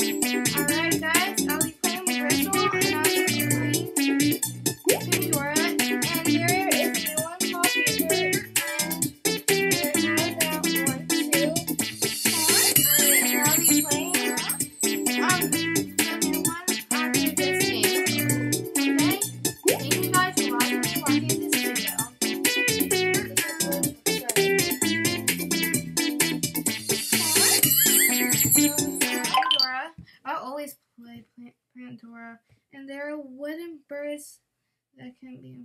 Alright camera, and there are wooden birds that can be.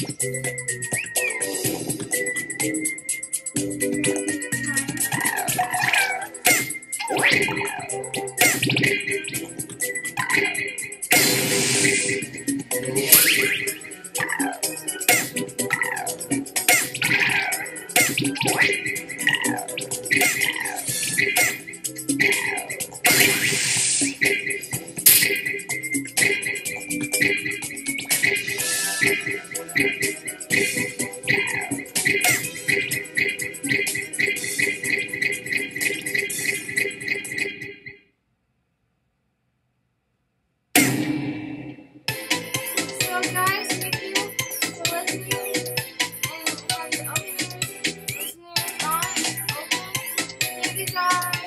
Wow. try.